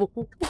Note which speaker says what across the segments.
Speaker 1: bom.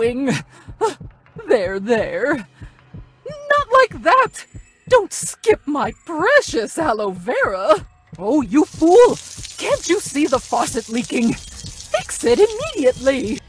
Speaker 2: There, there. Not like that! Don't skip my precious aloe vera! Oh, you fool! Can't you see the faucet leaking? Fix it immediately!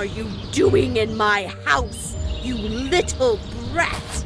Speaker 1: Are you doing in my house, you little brat?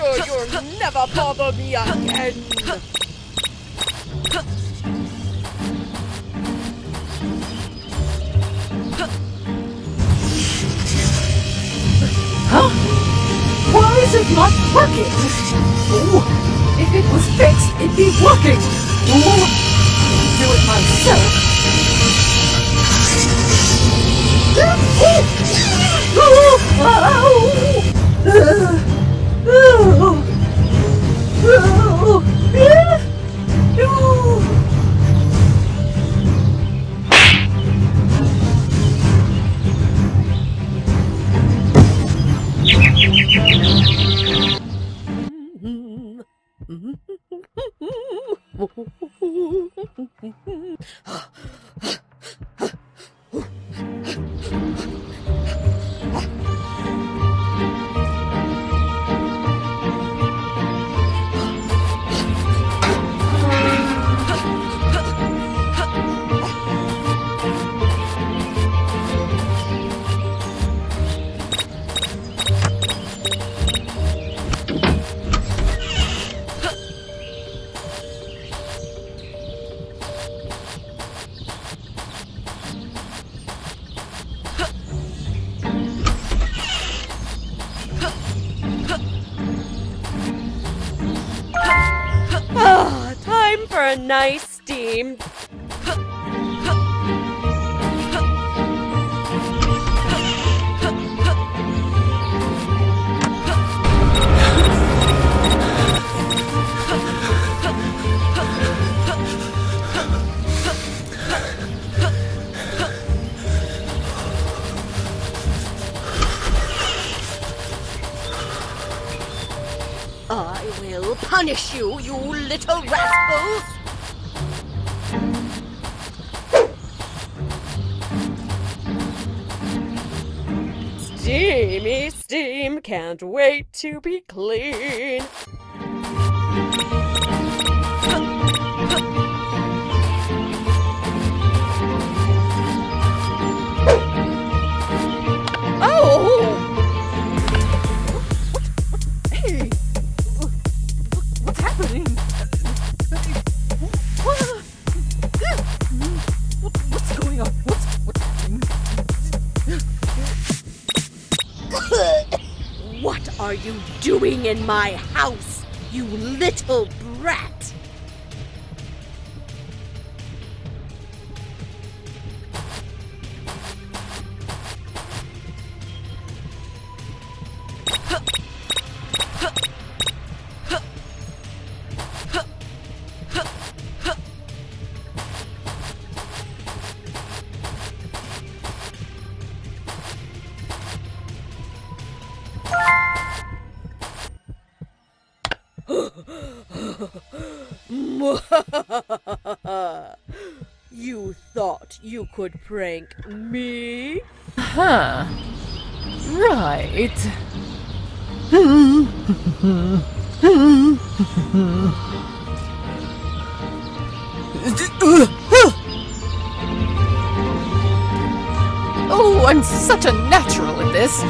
Speaker 1: Sure you'll never bother me again.
Speaker 2: Huh? Why is it not working? Oh, if it was fixed, it'd be working. Oh, do it myself.
Speaker 1: Ah, a nice steam. I will punish you, you little rascals! Steamy steam, can't wait to be clean. Oh!
Speaker 2: Hey,
Speaker 1: doing in my house, you little you thought you could prank me?
Speaker 2: Huh. Right. Oh, I'm such a natural at this.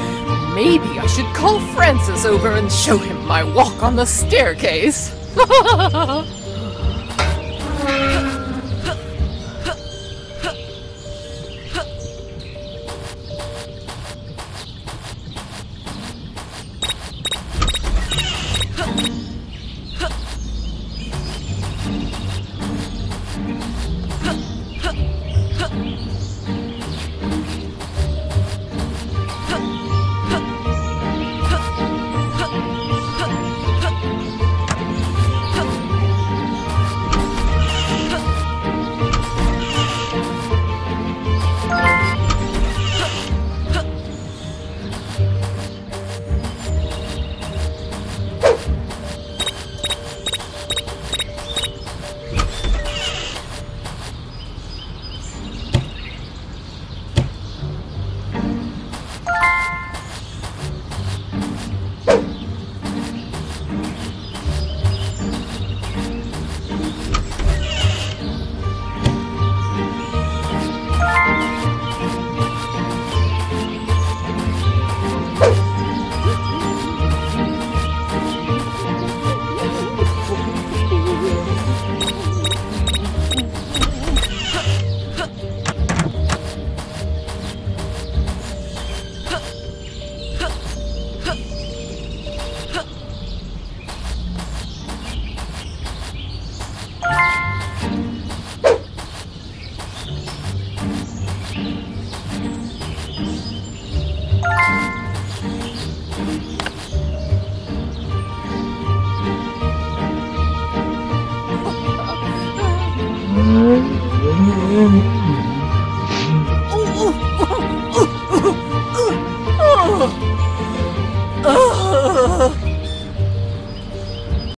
Speaker 2: Maybe I should call Francis over and show him my walk on the staircase.